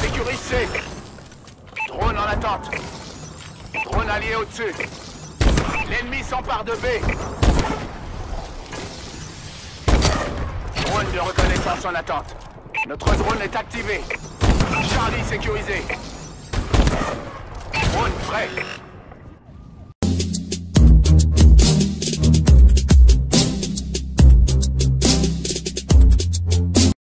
Sécurisé Drone en attente. Drone allié au-dessus. L'ennemi s'empare de B. Drone de reconnaissance en attente. Notre drone est activé. Charlie sécurisé. Drone prêt.